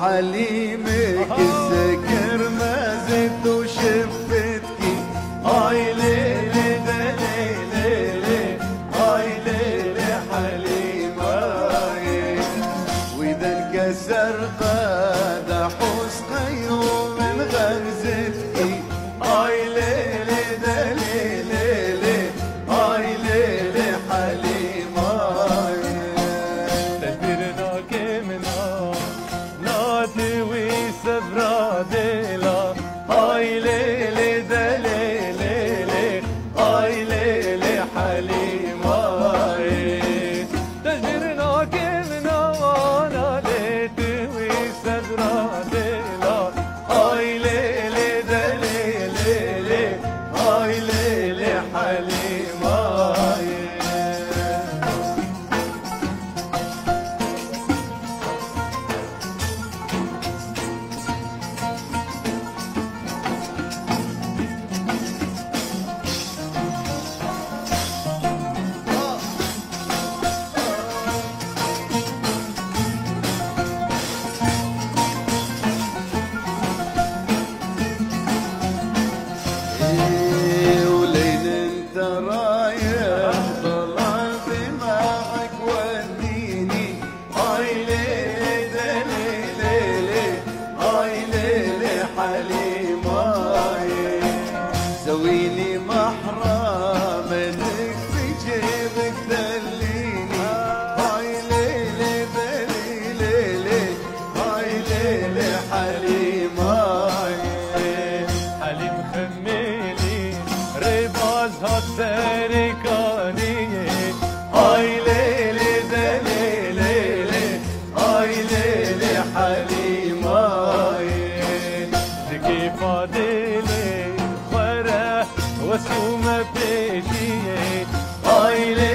حليمك السكر ما زدت وشفتك. هاي ليلي دليلي هاي ليلي حليمة. وإذا انكسر قدح حليمة حليم خميلي رباز هات سركاني هاي ليلي دليلي هاي ليلي حليم هاي ذكي فاضلي خرا وسومة بيجي هاي ليلي